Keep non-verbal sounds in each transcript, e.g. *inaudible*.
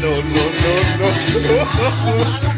no, no, no. *laughs*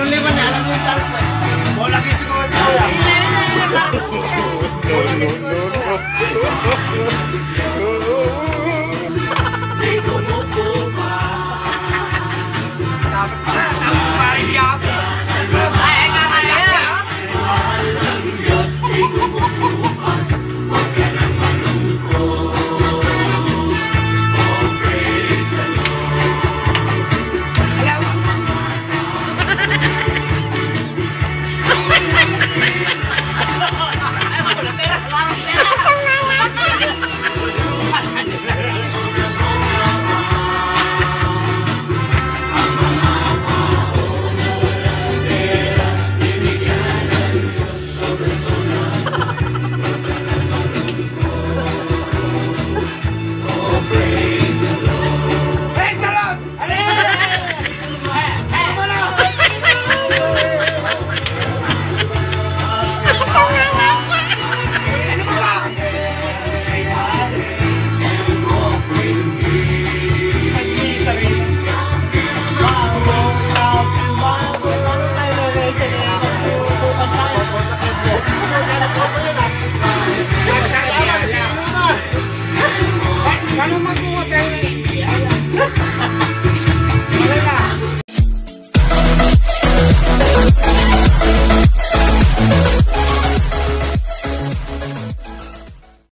yung liban niya, alam No, no, no, no.